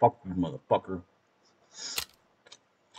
Fuck you, motherfucker.